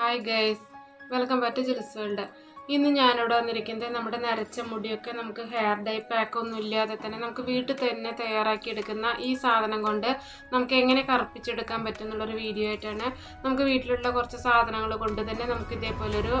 Hi guys welcome back to Jil's world ഇന്ന് ഞാനിവിടെ വന്നിരിക്കുന്നത് നമ്മുടെ നരച്ച മുടിയൊക്കെ നമുക്ക് ഹെയർ ഡൈ പാക്ക് ഒന്നും ഇല്ലാതെ തന്നെ നമുക്ക് വീട്ടിൽ തന്നെ തയ്യാറാക്കി എടുക്കുന്ന ഈ സാധനം കൊണ്ട് നമുക്ക് എങ്ങനെ കറുപ്പിച്ചെടുക്കാൻ പറ്റും എന്നുള്ളൊരു വീഡിയോ ആയിട്ടാണ് നമുക്ക് വീട്ടിലുള്ള കുറച്ച് സാധനങ്ങൾ കൊണ്ട് തന്നെ നമുക്ക് ഇതേപോലൊരു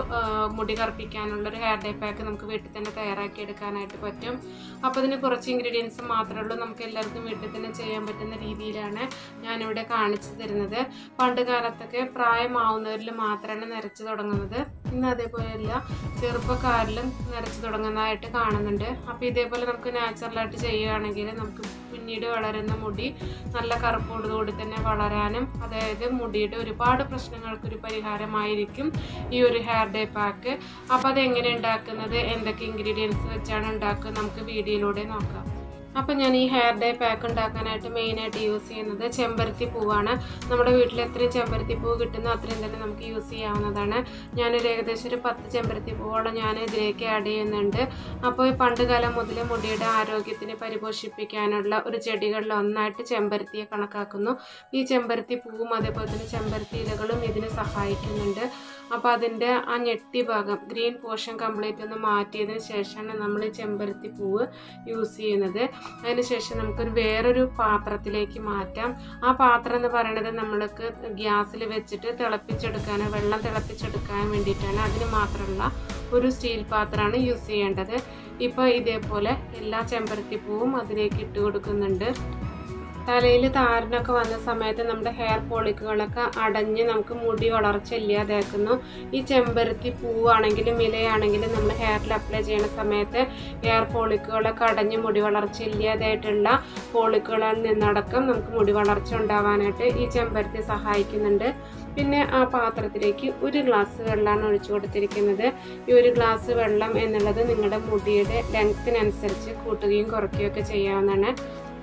മുടി കറുപ്പിക്കാനുള്ളൊരു ഹെയർ ഡൈ പാക്ക് നമുക്ക് വീട്ടിൽ തന്നെ തയ്യാറാക്കി എടുക്കാനായിട്ട് പറ്റും. അപ്പോൾ ഇതിന് കുറച്ച് ഇൻഗ്രീഡിയൻസ് മാത്രമേ ഉള്ളൂ. നമുക്ക് എല്ലാവർക്കും വീട്ടിൽ തന്നെ ചെയ്യാൻ പറ്റുന്ന രീതിയിലാണ് ഞാനിവിടെ കാണിച്ചു തരുന്നത്. പണ്ട് കാലത്തൊക്കെ പ്രായമാവുന്നവരിൽ മാത്രമാണ് നിരച്ചു തുടങ്ങുന്നത്. ഇന്ന് അതേപോലെയല്ല ചെറുപ്പക്കാരിലും നിറച്ച് തുടങ്ങുന്നതായിട്ട് കാണുന്നുണ്ട്. അപ്പോൾ ഇതേപോലെ നമുക്ക് നാച്ചുറലായിട്ട് ചെയ്യുകയാണെങ്കിൽ നമുക്ക് പിന്നീട് വളരുന്ന മുടി നല്ല കറുപ്പോടുകൂടി തന്നെ വളരാനും അതായത് മുടിയുടെ ഒരുപാട് പ്രശ്നങ്ങൾക്ക് ഒരു പരിഹാരമായിരിക്കും ഈ ഒരു ഹെയർ ഡേ പാക്ക് അപ്പോൾ അതെങ്ങനെ ഉണ്ടാക്കുന്നത്? എന്തൊക്കെ ഇൻഗ്രീഡിയൻസ് വെച്ചാണ് ഉണ്ടാക്കുക? നമുക്ക് വീഡിയോയിലൂടെ നോക്കാം. അപ്പം ഞാൻ ഈ ഹെയർ ഡേ പാക്ക് ഉണ്ടാക്കാനായിട്ട് മെയിനായിട്ട് യൂസ് ചെയ്യുന്നത് ചെമ്പരത്തി പൂവാണ്. നമ്മുടെ വീട്ടിൽ എത്രയും ചെമ്പരത്തി പൂവ് കിട്ടുന്നോ അത്രയും തന്നെ നമുക്ക് യൂസ് ചെയ്യാവുന്നതാണ്. ഞാനൊരു ഏകദേശം ഒരു പത്ത് ചെമ്പരത്തി പൂവോളം ഞാൻ ഇതിലേക്ക് ആഡ് ചെയ്യുന്നുണ്ട്. അപ്പോൾ പണ്ട് കാലം മുതൽ മുടിയുടെ ആരോഗ്യത്തിന് പരിപോഷിപ്പിക്കാനുള്ള ഒരു ചെടികളിൽ ഒന്നായിട്ട് ചെമ്പരത്തിയെ കണക്കാക്കുന്നു. ഈ ചെമ്പരത്തി പൂവും അതേപോലെ തന്നെ ചെമ്പരത്തി ഇലകളും ഇതിന് സഹായിക്കുന്നുണ്ട്. അപ്പോൾ അതിന്റെ ആ ഞെട്ടി ഭാഗം ഗ്രീൻ പോർഷൻ കംപ്ലീറ്റ് ഒന്ന് മാറ്റിയതിന് ശേഷമാണ് നമ്മൾ ചെമ്പരത്തി പൂവ് യൂസ് ചെയ്യുന്നത്. അതിനുശേഷം നമുക്കൊരു വേറൊരു പാത്രത്തിലേക്ക് മാറ്റാം. ആ പാത്രം എന്ന് പറയുന്നത് നമ്മൾക്ക് ഗ്യാസിൽ വെച്ചിട്ട് തിളപ്പിച്ചെടുക്കാൻ വെള്ളം തിളപ്പിച്ചെടുക്കാൻ വേണ്ടിയിട്ടാണ്. അതിന് മാത്രമുള്ള ഒരു സ്റ്റീൽ പാത്രമാണ് യൂസ് ചെയ്യേണ്ടത്. ഇപ്പോൾ ഇതേപോലെ എല്ലാ ചെമ്പരത്തി പൂവും അതിലേക്ക് ഇട്ട് കൊടുക്കുന്നുണ്ട്. തലയിൽ താരനൊക്കെ വന്ന സമയത്ത് നമ്മുടെ ഹെയർ പോളിക്കുകളൊക്കെ അടഞ്ഞ് നമുക്ക് മുടി വളർച്ച ഇല്ലാതാക്കുന്നു. ഈ ചെമ്പരത്തി പൂവാണെങ്കിലും ഇലയാണെങ്കിലും നമ്മൾ ഹെയറിൽ അപ്ലൈ ചെയ്യുന്ന സമയത്ത് ഹെയർ പോളിക്കുകളൊക്കെ അടഞ്ഞ് മുടി വളർച്ച ഇല്ലാതായിട്ടുള്ള പോളിക്കുകളിൽ നിന്നടക്കം നമുക്ക് മുടി വളർച്ച ഉണ്ടാവാനായിട്ട് ഈ ചെമ്പരത്തി സഹായിക്കുന്നുണ്ട്. പിന്നെ ആ പാത്രത്തിലേക്ക് ഒരു ഗ്ലാസ് വെള്ളമാണ് ഒഴിച്ചു കൊടുത്തിരിക്കുന്നത്. ഈ ഒരു ഗ്ലാസ് വെള്ളം എന്നുള്ളത് നിങ്ങളുടെ മുടിയുടെ ലെങ്ത്തിനനുസരിച്ച് കൂട്ടുകയും കുറയ്ക്കുകയും ഒക്കെ ചെയ്യാവുന്നതാണ്.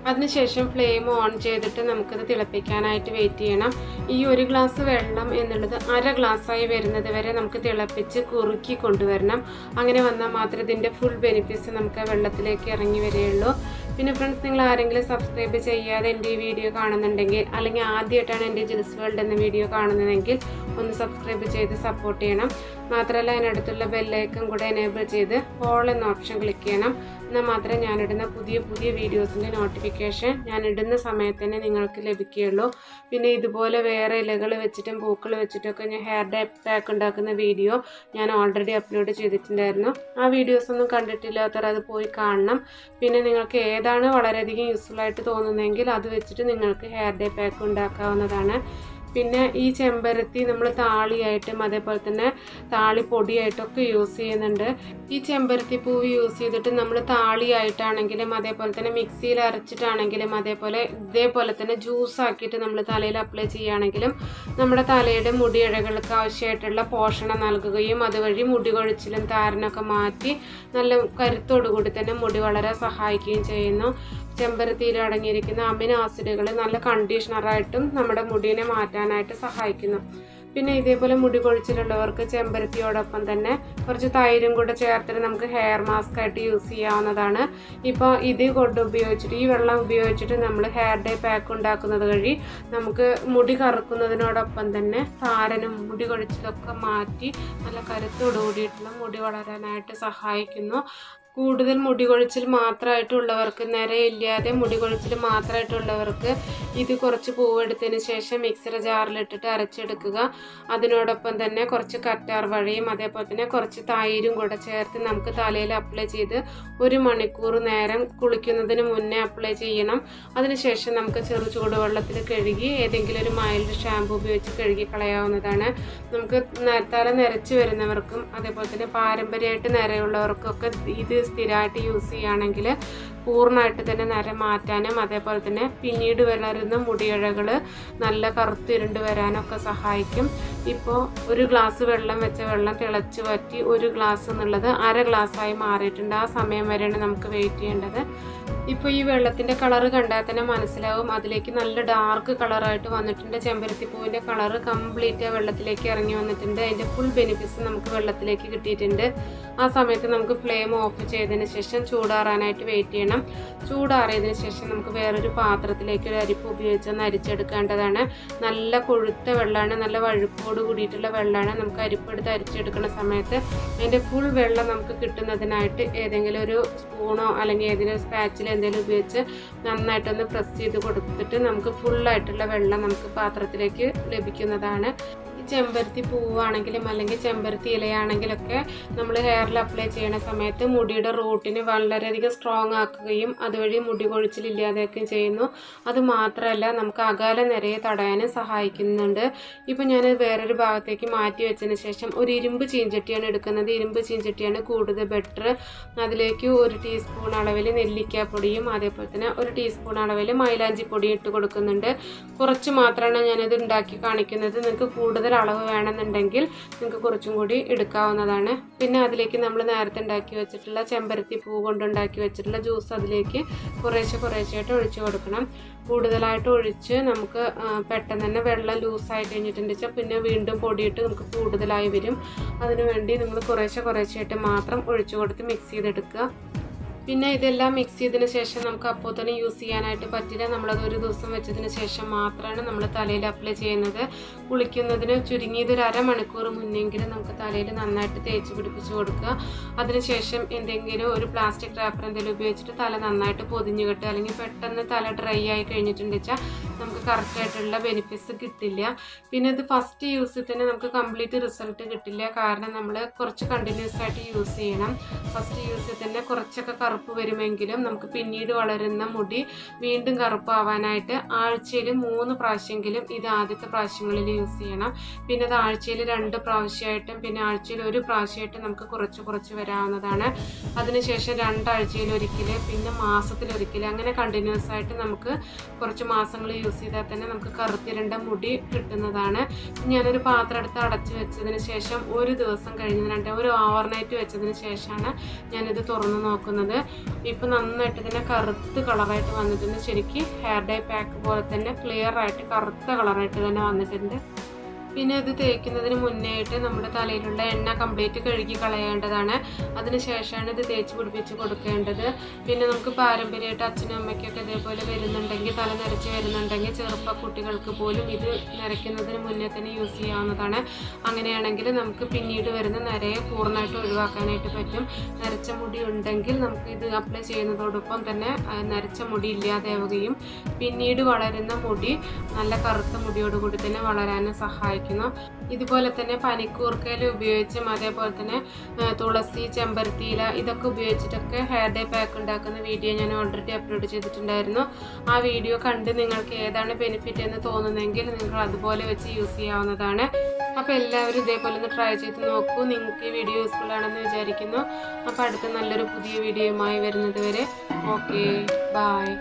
അതിനുശേഷം ഫ്ലെയിം ഓൺ ചെയ്തിട്ട് നമുക്കത് തിളപ്പിക്കാനായിട്ട് വെയിറ്റ് ചെയ്യണം. ഈ ഒരു ഗ്ലാസ് വെള്ളം എന്നുള്ളത് അര ഗ്ലാസ്സായി വരുന്നത് വരെ നമുക്ക് തിളപ്പിച്ച് കുറുക്കി കൊണ്ടുവരണം. അങ്ങനെ വന്നാൽ മാത്രമേ ഇതിന്റെ ഫുൾ ബെനിഫിറ്റ്സ് നമുക്ക് വെള്ളത്തിലേക്ക് ഇറങ്ങി വരികയുള്ളൂ പിന്നെ ഫ്രണ്ട്സ് നിങ്ങൾ ആരെങ്കിലും സബ്സ്ക്രൈബ് ചെയ്യാതെ എന്റെ ഈ വീഡിയോ കാണുന്നുണ്ടെങ്കിൽ അല്ലെങ്കിൽ ആദ്യമായിട്ടാണ് എന്റെ ജിൽസ് വേൾഡ് എന്ന വീഡിയോ കാണുന്നതെങ്കിൽ ഒന്ന് സബ്സ്ക്രൈബ് ചെയ്ത് സപ്പോർട്ട് ചെയ്യണം. മാത്രമല്ല അതിനടുത്തുള്ള ബെല്ലൈക്കൺ കൂടെ എനേബിൾ ചെയ്ത് ഓൾ എന്ന ഓപ്ഷൻ ക്ലിക്ക് ചെയ്യണം. എന്നാൽ മാത്രമേ ഞാനിടുന്ന പുതിയ പുതിയ വീഡിയോസിന്റെ നോട്ടിഫിക്കേഷൻ ഞാൻ ഇടുന്ന സമയത്ത് തന്നെ നിങ്ങൾക്ക് ലഭിക്കുകയുള്ളൂ. പിന്നെ ഇതുപോലെ വേറെ ഇലകൾ വെച്ചിട്ടും പൂക്കൾ വെച്ചിട്ടൊക്കെ ഞാൻ ഹെയർ ഡേ പാക്ക് ഉണ്ടാക്കുന്ന വീഡിയോ ഞാൻ ഓൾറെഡി അപ്ലോഡ് ചെയ്തിട്ടുണ്ടായിരുന്നു. ആ വീഡിയോസ് ഒന്നും കണ്ടിട്ടില്ലാത്തവർ അത് പോയി കാണണം. പിന്നെ നിങ്ങൾക്ക് ഏതാണ് വളരെയധികം യൂസ്ഫുൾ ആയിട്ട് തോന്നുന്നതെങ്കിൽ അത് വെച്ചിട്ട് നിങ്ങൾക്ക് ഹെയർ ഡേ പാക്ക് ഉണ്ടാക്കാവുന്നതാണ്. പിന്നെ ഈ ചെമ്പരത്തി നമ്മൾ താളിയായിട്ടും അതേപോലെ തന്നെ താളി പൊടിയായിട്ടൊക്കെ യൂസ് ചെയ്യുന്നുണ്ട്. ഈ ചെമ്പരത്തി പൂവ് യൂസ് ചെയ്തിട്ട് നമ്മൾ താളിയായിട്ടാണെങ്കിലും അതേപോലെ തന്നെ മിക്സിയിൽ അരച്ചിട്ടാണെങ്കിലും അതേപോലെ ഇതേപോലെ തന്നെ ജ്യൂസ് ആക്കിയിട്ട് നമ്മൾ തലയിൽ അപ്ലൈ ചെയ്യുകയാണെങ്കിലും നമ്മുടെ തലയുടെ മുടിയിഴകൾക്ക് ആവശ്യമായിട്ടുള്ള പോഷണം നൽകുകയും അതുവഴി മുടി കൊഴിച്ചിലും താരനൊക്കെ മാറ്റി നല്ല കരുത്തോടു കൂടി തന്നെ മുടി വളരെ സഹായിക്കുകയും ചെയ്യുന്നു. ചെമ്പരത്തിയിൽ അടങ്ങിയിരിക്കുന്ന അമിനോ ആസിഡുകൾ നല്ല കണ്ടീഷണറായിട്ടും നമ്മുടെ മുടിയെ മാറ്റാനായിട്ട് സഹായിക്കുന്നു. പിന്നെ ഇതേപോലെ മുടി കൊഴിച്ചിലുള്ളവർക്ക് ചെമ്പരത്തിയോടൊപ്പം തന്നെ കുറച്ച് തൈരും കൂടെ ചേർത്തിട്ട് നമുക്ക് ഹെയർ മാസ്ക് ആയിട്ട് യൂസ് ചെയ്യാവുന്നതാണ്. ഇപ്പോൾ ഇത് കൊണ്ട് ഉപയോഗിച്ചിട്ട് ഈ വെള്ളം ഉപയോഗിച്ചിട്ട് നമ്മൾ ഹെയർ ഡേ പാക്ക് ഉണ്ടാക്കുന്നത് വഴി നമുക്ക് മുടി കറുക്കുന്നതിനോടൊപ്പം തന്നെ താരനും മുടി കൊഴിച്ചിലൊക്കെ മാറ്റി നല്ല കരുത്തോടുകൂടിയിട്ടുള്ള മുടി വളരാനായിട്ട് സഹായിക്കുന്നു. കൂടുതൽ മുടി കൊഴിച്ചിൽ മാത്രമായിട്ടുള്ളവർക്ക് നിരയില്ലാതെ മുടി കൊഴിച്ചിൽ മാത്രമായിട്ടുള്ളവർക്ക് ഇത് കുറച്ച് പൂവെടുത്തതിന് ശേഷം മിക്സർ ജാറിലിട്ടിട്ട് അരച്ചെടുക്കുക. അതിനോടൊപ്പം തന്നെ കുറച്ച് കറ്റാർ വഴിയും അതേപോലെ തന്നെ കുറച്ച് തൈരും കൂടെ ചേർത്ത് നമുക്ക് തലയിൽ അപ്ലൈ ചെയ്ത് ഒരു മണിക്കൂർ നേരം കുളിക്കുന്നതിന് മുന്നേ അപ്ലൈ ചെയ്യണം. അതിനുശേഷം നമുക്ക് ചെറു ചൂടുവെള്ളത്തിൽ കഴുകി ഏതെങ്കിലും ഒരു മൈൽഡ് ഷാമ്പു ഉപയോഗിച്ച് കഴുകി കളയാവുന്നതാണ്. നമുക്ക് തല നിരച്ച് വരുന്നവർക്കും അതേപോലെ തന്നെ പാരമ്പര്യമായിട്ട് നിരയുള്ളവർക്കൊക്കെ ഇത് സ്ഥിരമായിട്ട് യൂസ് ചെയ്യുകയാണെങ്കിൽ പൂർണമായിട്ട് തന്നെ നര മാറ്റാനും അതേപോലെ തന്നെ പിന്നീട് വളരുന്ന മുടിയിഴകൾ നല്ല കറുത്തിരുണ്ട് വരാനൊക്കെ സഹായിക്കും. ഇപ്പോൾ ഒരു ഗ്ലാസ് വെള്ളം വെച്ച വെള്ളം തിളച്ച് പറ്റി ഒരു ഗ്ലാസ് എന്നുള്ളത് അര ഗ്ലാസ്സായി മാറിയിട്ടുണ്ട്. ആ സമയം വരെയാണ് നമുക്ക് വെയിറ്റ് ചെയ്യേണ്ടത്. ഇപ്പോൾ ഈ വെള്ളത്തിന്റെ കളറ് കണ്ടാൽ തന്നെ മനസ്സിലാവും. അതിലേക്ക് നല്ല ഡാർക്ക് കളറായിട്ട് വന്നിട്ടുണ്ട്. ചെമ്പരത്തിപ്പൂവിന്റെ കളറ് കംപ്ലീറ്റ് വെള്ളത്തിലേക്ക് ഇറങ്ങി വന്നിട്ടുണ്ട്. അതിന്റെ ഫുൾ ബെനിഫിറ്റ്സ് നമുക്ക് വെള്ളത്തിലേക്ക് കിട്ടിയിട്ടുണ്ട്. ആ സമയത്ത് നമുക്ക് ഫ്ലെയിം ഓഫ് ചെയ്തതിന് ശേഷം ചൂടാറാനായിട്ട് വെയിറ്റ് ചെയ്യണം. ചൂടാറിയതിന് ശേഷം നമുക്ക് വേറൊരു പാത്രത്തിലേക്ക് ഒരു അരിപ്പ് ഉപയോഗിച്ച് ഒന്ന് അരിച്ചെടുക്കേണ്ടതാണ്. നല്ല കൊഴുത്ത വെള്ളമാണ്. നല്ല വഴുപ്പോട് കൂടിയിട്ടുള്ള വെള്ളമാണ്. നമുക്ക് അരിപ്പെടുത്ത് അരിച്ചെടുക്കുന്ന സമയത്ത് അതിന്റെ ഫുൾ വെള്ളം നമുക്ക് കിട്ടുന്നതിനായിട്ട് ഏതെങ്കിലും ഒരു സ്പൂണോ അല്ലെങ്കിൽ ഏതെങ്കിലും സ്പാച്ചിലോ എന്തെങ്കിലും ഉപയോഗിച്ച് നന്നായിട്ടൊന്ന് പ്രസ് ചെയ്ത് കൊടുത്തിട്ട് നമുക്ക് ഫുള്ളായിട്ടുള്ള വെള്ളം നമുക്ക് പാത്രത്തിലേക്ക് ലഭിക്കുന്നതാണ്. ചെമ്പരത്തി പൂവാണെങ്കിലും അല്ലെങ്കിൽ ചെമ്പരത്തി ഇലയാണെങ്കിലൊക്കെ നമ്മൾ ഹെയറിൽ അപ്ലൈ ചെയ്യുന്ന സമയത്ത് മുടിയുടെ റൂട്ടിന് വളരെയധികം സ്ട്രോങ് ആക്കുകയും അതുവഴി മുടി കൊഴിച്ചിൽ ഇല്ലാതെയൊക്കെ ചെയ്യുന്നു അതുമാത്രമല്ല നമുക്ക് അകാല നിരയെ തടയാനും സഹായിക്കുന്നുണ്ട്. ഇപ്പം ഞാൻ വേറൊരു ഭാഗത്തേക്ക് മാറ്റി വെച്ചതിന് ശേഷം ഒരു ഇരുമ്പ് ചീഞ്ചട്ടിയാണ് എടുക്കുന്നത്. ഇരുമ്പ് ചീഞ്ചട്ടിയാണ് കൂടുതൽ ബെറ്റർ അതിലേക്ക് ഒരു ടീസ്പൂൺ അളവിൽ നെല്ലിക്കാപ്പൊടിയും അതേപോലെ തന്നെ ഒരു ടീസ്പൂൺ അളവിൽ മൈലാഞ്ചി പൊടിയും ഇട്ട് കൊടുക്കുന്നുണ്ട്. കുറച്ച് മാത്രമാണ് ഞാനിത് ഉണ്ടാക്കി കാണിക്കുന്നത്. നിങ്ങൾക്ക് കൂടുതൽ അളവ് വേണമെന്നുണ്ടെങ്കിൽ നിങ്ങൾക്ക് കുറച്ചും കൂടി എടുക്കാവുന്നതാണ്. പിന്നെ അതിലേക്ക് നമ്മൾ നേരത്തെ ഉണ്ടാക്കി വെച്ചിട്ടുള്ള ചെമ്പരത്തി പൂ കൊണ്ടുണ്ടാക്കി വെച്ചിട്ടുള്ള ജ്യൂസ് അതിലേക്ക് കുറേശ്ശെ കുറേശ്ശായിട്ട് ഒഴിച്ചു കൊടുക്കണം. കൂടുതലായിട്ട് ഒഴിച്ച് നമുക്ക് പെട്ടെന്ന് തന്നെ വെള്ളം ലൂസായി കഴിഞ്ഞിട്ടുണ്ട് വെച്ചാൽ പിന്നെ വീണ്ടും പൊടിയിട്ട് നമുക്ക് കൂടുതലായി വരും. അതിനുവേണ്ടി നിങ്ങൾ കുറേശ്ശെ കുറേശ്ശായിട്ട് മാത്രം ഒഴിച്ചു കൊടുത്ത് മിക്സ് ചെയ്തെടുക്കുക. പിന്നെ ഇതെല്ലാം മിക്സ് ചെയ്തതിന് ശേഷം നമുക്ക് അപ്പോൾ തന്നെ യൂസ് ചെയ്യാനായിട്ട് പറ്റില്ല. നമ്മളത് ഒരു ദിവസം വെച്ചതിന് ശേഷം മാത്രമാണ് നമ്മൾ തലയിൽ അപ്ലൈ ചെയ്യുന്നത്. കുളിക്കുന്നതിന് ചുരുങ്ങിയത് ഒരു അരമണിക്കൂർ മുന്നെങ്കിലും നമുക്ക് തലയിൽ നന്നായിട്ട് തേച്ച് പിടിപ്പിച്ച് കൊടുക്കുക. അതിനുശേഷം എന്തെങ്കിലും ഒരു പ്ലാസ്റ്റിക് റാപ്പർ എന്തെങ്കിലും ഉപയോഗിച്ചിട്ട് തല നന്നായിട്ട് പൊതിഞ്ഞു കെട്ടുക. അല്ലെങ്കിൽ പെട്ടെന്ന് തല ഡ്രൈ ആയി കഴിഞ്ഞിട്ടുണ്ട് വെച്ചാൽ നമുക്ക് കറക്റ്റായിട്ടുള്ള ബെനിഫിറ്റ്സ് കിട്ടില്ല. പിന്നെ ഇത് ഫസ്റ്റ് യൂസിൽ തന്നെ നമുക്ക് കംപ്ലീറ്റ് റിസൾട്ട് കിട്ടില്ല. കാരണം നമ്മൾ കുറച്ച് കണ്ടിന്യൂസ് ആയിട്ട് യൂസ് ചെയ്യണം. ഫസ്റ്റ് യൂസിൽ തന്നെ കുറച്ചൊക്കെ കറുപ്പ് വരുമെങ്കിലും നമുക്ക് പിന്നീട് വളരുന്ന മുടി വീണ്ടും കറുപ്പാവാനായിട്ട് ആഴ്ചയിൽ മൂന്ന് പ്രാവശ്യമെങ്കിലും ഇത് ആദ്യത്തെ പ്രാവശ്യങ്ങളിൽ യൂസ് ചെയ്യണം. പിന്നെ അത് ആഴ്ചയിൽ രണ്ട് പ്രാവശ്യമായിട്ടും പിന്നെ ആഴ്ചയിൽ ഒരു പ്രാവശ്യമായിട്ടും നമുക്ക് കുറച്ച് കുറച്ച് വരാവുന്നതാണ്. അതിനുശേഷം രണ്ടാഴ്ചയിൽ ഒരിക്കൽ പിന്നെ മാസത്തിലൊരിക്കൽ അങ്ങനെ കണ്ടിന്യൂസ് ആയിട്ട് നമുക്ക് കുറച്ച് മാസങ്ങൾ യൂസ് ചെയ്താൽ തന്നെ നമുക്ക് കറുത്തിരണ്ട മുടി കിട്ടുന്നതാണ്. ഞാനൊരു പാത്രം എടുത്ത് അടച്ചു വെച്ചതിന് ശേഷം ഒരു ദിവസം കഴിഞ്ഞതിനുണ്ട് ഒരു ഓവർനൈറ്റ് വെച്ചതിന് ശേഷമാണ് ഞാനിത് തുറന്ന് നോക്കുന്നത്. ഇപ്പം നന്നായിട്ട് തന്നെ കറുത്ത് കളറായിട്ട് വന്നിട്ടുണ്ട്. ശരിക്കും ഹെയർ ഡൈ പാക്ക് പോലെ തന്നെ ക്ലിയർ ആയിട്ട് കറുത്ത കളറായിട്ട് തന്നെ വന്നിട്ടുണ്ട്. പിന്നെ അത് തേക്കുന്നതിന് മുന്നേ ആയിട്ട് നമ്മുടെ തലയിലുള്ള എണ്ണ കംപ്ലീറ്റ് കഴുകി കളയേണ്ടതാണ്. അതിനുശേഷമാണ് ഇത് തേച്ച് പിടിപ്പിച്ച് കൊടുക്കേണ്ടത്. പിന്നെ നമുക്ക് പാരമ്പര്യമായിട്ട് അച്ഛനും അമ്മയ്ക്കൊക്കെ ഇതേപോലെ വരുന്നുണ്ടെങ്കിൽ തല നിരച്ച് വരുന്നുണ്ടെങ്കിൽ ചെറുപ്പ കുട്ടികൾക്ക് പോലും ഇത് നിരയ്ക്കുന്നതിന് മുന്നേ തന്നെ യൂസ് ചെയ്യാവുന്നതാണ്. അങ്ങനെയാണെങ്കിൽ നമുക്ക് പിന്നീട് വരുന്ന നരയെ പൂർണമായിട്ട് ഒഴിവാക്കാനായിട്ട് പറ്റും. നരച്ച മുടി ഉണ്ടെങ്കിൽ നമുക്ക് ഇത് അപ്ലൈ ചെയ്യുന്നതോടൊപ്പം തന്നെ നരച്ച മുടി ഇല്ലാതാവുകയും പിന്നീട് വളരുന്ന മുടി നല്ല കറുത്ത മുടിയോടുകൂടി തന്നെ വളരാനും സഹായിക്കുന്നു ഇതുപോലെ തന്നെ പനിക്കൂർക്കയില ഉപയോഗിച്ചും അതേപോലെ തന്നെ തുളസി ചെമ്പരത്തിയില ഇതൊക്കെ ഉപയോഗിച്ചിട്ടൊക്കെ ഹെയർ ഡേ പാക്ക് ഉണ്ടാക്കുന്ന വീഡിയോ ഞാൻ ഓൾറെഡി അപ്ലോഡ് ചെയ്തിട്ടുണ്ടായിരുന്നു. ആ വീഡിയോ കണ്ട് നിങ്ങൾക്ക് ഏതാണ് ബെനിഫിറ്റ് എന്ന് തോന്നുന്നെങ്കിൽ നിങ്ങൾ അതുപോലെ വെച്ച് യൂസ് ചെയ്യാവുന്നതാണ്. അപ്പോൾ എല്ലാവരും ഇതേപോലെ ഒന്ന് ട്രൈ ചെയ്ത് നോക്കൂ. നിങ്ങൾക്ക് ഈ വീഡിയോ യൂസ്ഫുൾ ആണെന്ന് വിചാരിക്കുന്നു. അപ്പോൾ അടുത്ത നല്ലൊരു പുതിയ വീഡിയോയുമായി വരുന്നത് വരെ. Okay bye